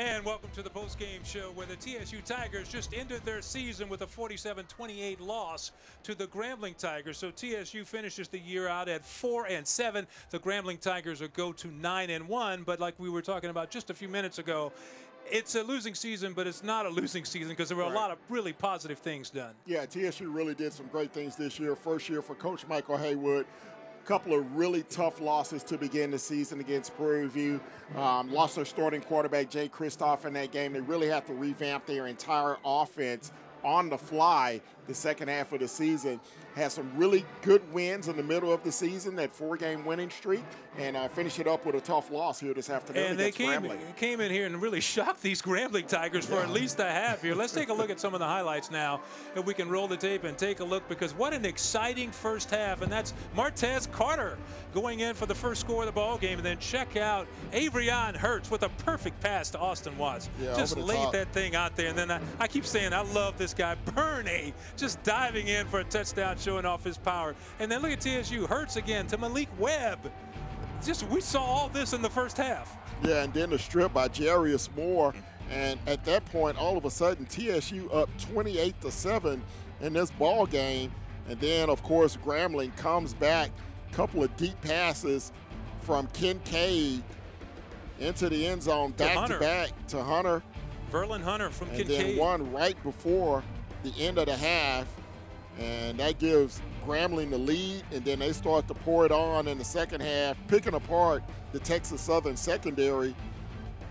And welcome to the post-game show where the TSU Tigers just ended their season with a 47-28 loss to the Grambling Tigers. So TSU finishes the year out at 4 and 7. The Grambling Tigers will go to 9 and 1, but like we were talking about just a few minutes ago, it's a losing season, but it's not a losing season because there were right. a lot of really positive things done. Yeah, TSU really did some great things this year. First year for Coach Michael Haywood couple of really tough losses to begin the season against Prairie View. Um, lost their starting quarterback, Jay Kristoff, in that game. They really have to revamp their entire offense on the fly the second half of the season had some really good wins in the middle of the season, that four-game winning streak, and uh, finish it up with a tough loss here this afternoon and they came, came in here and really shocked these Grambling Tigers for yeah. at least a half here. Let's take a look at some of the highlights now, if we can roll the tape and take a look, because what an exciting first half, and that's Martez Carter going in for the first score of the ball game, and then check out Averion Hurts with a perfect pass to Austin Watts. Yeah, just laid top. that thing out there, and then I, I keep saying I love this guy, Bernie, just diving in for a touchdown showing off his power. And then look at TSU. Hurts again to Malik Webb. Just we saw all this in the first half. Yeah, and then the strip by Jarius Moore. And at that point, all of a sudden, TSU up 28 to 7 in this ball game. And then, of course, Grambling comes back. A couple of deep passes from Kincade into the end zone, back to, to back to Hunter. Verlin Hunter from and Kincade. And then one right before the end of the half and that gives Grambling the lead, and then they start to pour it on in the second half, picking apart the Texas Southern secondary.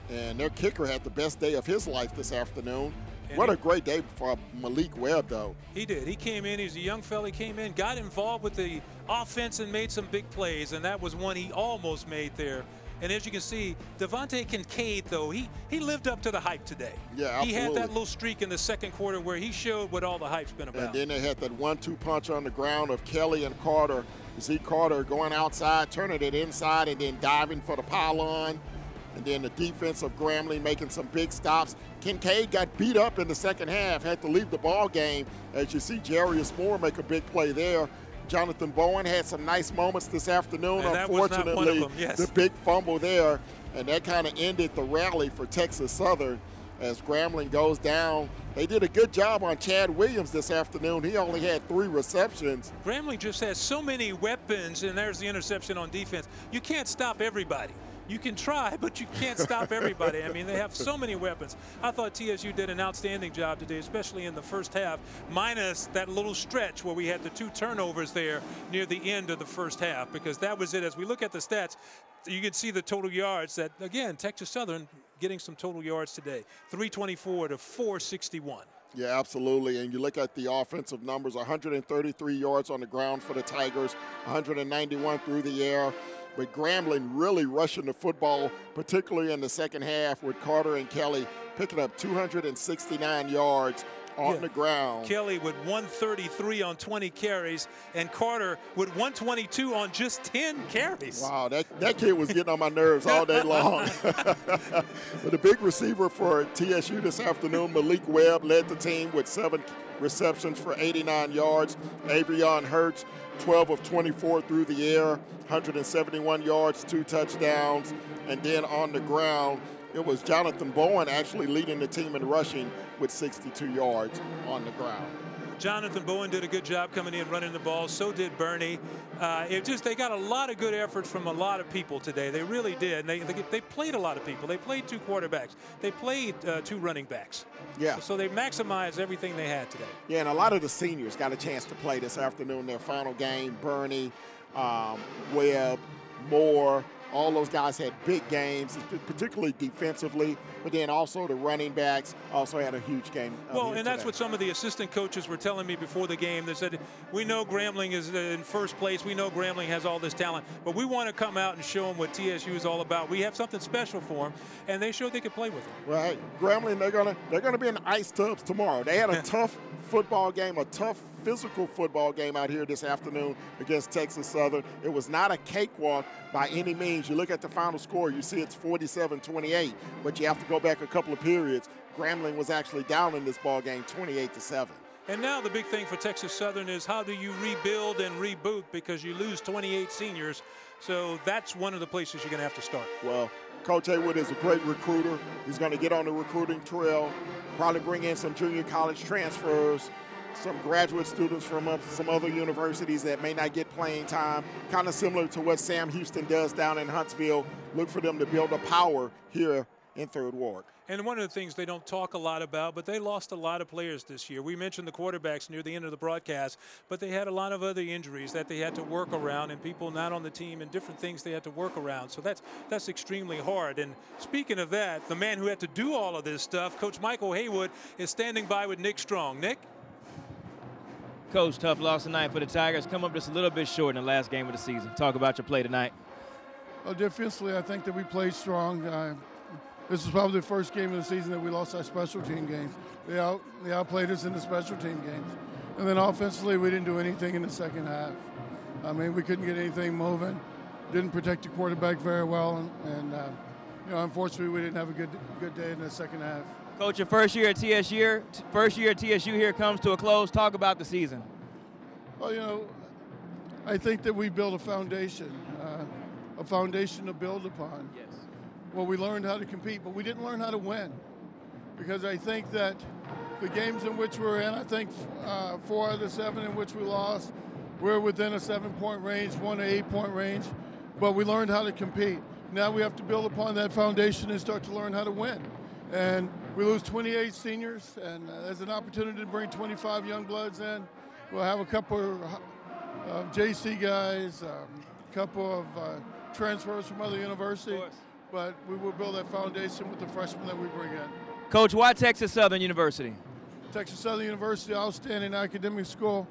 And their kicker had the best day of his life this afternoon. And what a great day for Malik Webb, though. He did. He came in. He's a young fella. He came in, got involved with the offense, and made some big plays. And that was one he almost made there and as you can see, Devontae Kincade, though, he, he lived up to the hype today. Yeah, absolutely. He had that little streak in the second quarter where he showed what all the hype's been about. And then they had that one-two punch on the ground of Kelly and Carter. Zeke Carter going outside, turning it inside, and then diving for the pylon. And then the defense of Grambling making some big stops. Kincade got beat up in the second half, had to leave the ball game. As you see, Jarius Moore make a big play there. Jonathan Bowen had some nice moments this afternoon. And Unfortunately, them, yes. the big fumble there, and that kind of ended the rally for Texas Southern as Grambling goes down. They did a good job on Chad Williams this afternoon. He only had three receptions. Grambling just has so many weapons, and there's the interception on defense. You can't stop everybody you can try, but you can't stop everybody. I mean, they have so many weapons. I thought TSU did an outstanding job today, especially in the first half, minus that little stretch where we had the two turnovers there near the end of the first half, because that was it. As we look at the stats, you can see the total yards that, again, Texas Southern getting some total yards today 324 to 461. Yeah, absolutely. And you look at the offensive numbers 133 yards on the ground for the Tigers, 191 through the air but Grambling really rushing the football, particularly in the second half with Carter and Kelly picking up 269 yards on yeah. the ground. Kelly with 133 on 20 carries, and Carter with 122 on just 10 carries. Wow, that, that kid was getting on my nerves all day long. but the big receiver for TSU this afternoon, Malik Webb, led the team with seven receptions for 89 yards. Averion Hurts 12 of 24 through the air, 171 yards, two touchdowns, and then on the ground, it was Jonathan Bowen actually leading the team in rushing with 62 yards on the ground. Jonathan Bowen did a good job coming in running the ball. So did Bernie. Uh, it just they got a lot of good efforts from a lot of people today. They really did. They, they, they played a lot of people. They played two quarterbacks. They played uh, two running backs. Yeah. So, so, they maximized everything they had today. Yeah, and a lot of the seniors got a chance to play this afternoon. Their final game. Bernie, um, Webb, Moore all those guys had big games, particularly defensively, but then also the running backs also had a huge game. Uh, well, and that's what some of the assistant coaches were telling me before the game. They said, we know Grambling is in first place. We know Grambling has all this talent, but we want to come out and show them what TSU is all about. We have something special for them, and they showed they could play with it. Right. Grambling, they're going to they're gonna be in ice tubs tomorrow. They had a tough football game, a tough physical football game out here this afternoon against Texas Southern. It was not a cakewalk by any means. You look at the final score, you see it's 47-28, but you have to go back a couple of periods. Grambling was actually down in this ball game 28 to 7. And now the big thing for Texas Southern is how do you rebuild and reboot because you lose 28 seniors So that's one of the places you're going to have to start. Well, Coach Haywood is a great recruiter. He's going to get on the recruiting trail, probably bring in some junior college transfers, some graduate students from some other universities that may not get playing time, kind of similar to what Sam Houston does down in Huntsville. Look for them to build a power here in Third Ward. And one of the things they don't talk a lot about, but they lost a lot of players this year. We mentioned the quarterbacks near the end of the broadcast, but they had a lot of other injuries that they had to work around, and people not on the team and different things they had to work around. So that's that's extremely hard. And speaking of that, the man who had to do all of this stuff, Coach Michael Haywood, is standing by with Nick Strong. Nick. Coach, tough loss tonight for the Tigers. Come up just a little bit short in the last game of the season. Talk about your play tonight. Well, defensively, I think that we played strong. Uh, this is probably the first game of the season that we lost our special team games. They out they outplayed us in the special team games, and then offensively we didn't do anything in the second half. I mean, we couldn't get anything moving. Didn't protect the quarterback very well, and, and uh, you know, unfortunately, we didn't have a good good day in the second half. Coach, your first year at TSU, first year at TSU here comes to a close. Talk about the season. Well, you know, I think that we built a foundation, uh, a foundation to build upon. Yes well, we learned how to compete, but we didn't learn how to win. Because I think that the games in which we're in, I think uh, four of the seven in which we lost, we're within a seven point range, one to eight point range, but we learned how to compete. Now we have to build upon that foundation and start to learn how to win. And we lose 28 seniors, and uh, there's an opportunity to bring 25 young bloods in. We'll have a couple of uh, JC guys, a um, couple of uh, transfers from other universities but we will build that foundation with the freshmen that we bring in. Coach, why Texas Southern University? Texas Southern University, outstanding academic school,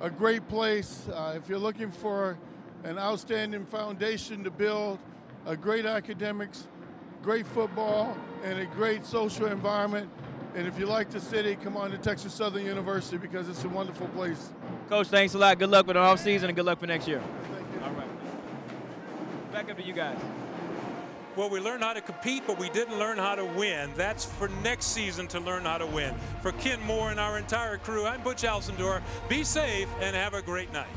a great place. Uh, if you're looking for an outstanding foundation to build, a great academics, great football, and a great social environment. And if you like the city, come on to Texas Southern University because it's a wonderful place. Coach, thanks a lot. Good luck with the offseason and good luck for next year. All right. Back up to you guys. Well, we learned how to compete, but we didn't learn how to win. That's for next season to learn how to win. For Ken Moore and our entire crew, I'm Butch Alcindor. Be safe and have a great night.